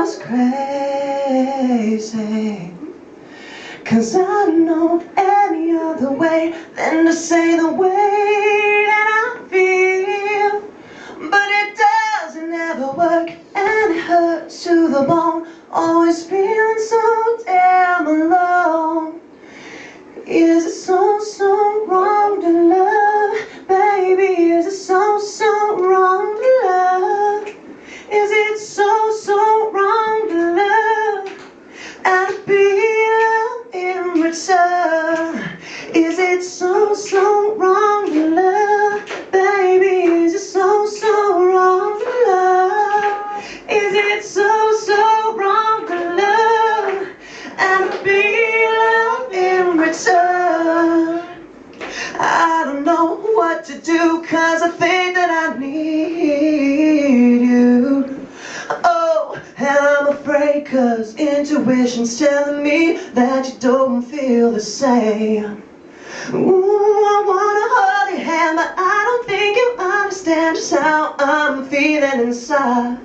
was crazy eh? Cause I know any other way Than to say the way that I feel. But it doesn't ever work And it hurts to the bone. Always feeling so damn alone I don't know what to do cause I think that I need you. Oh, and I'm afraid cause intuition's telling me that you don't feel the same. Ooh, I wanna hold your hand, but I don't think you understand just how I'm feeling inside.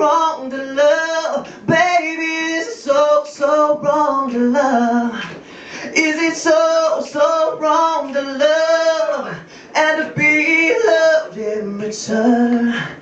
Wrong to love? Baby, is it so, so wrong to love? Is it so, so wrong to love and to be loved in return?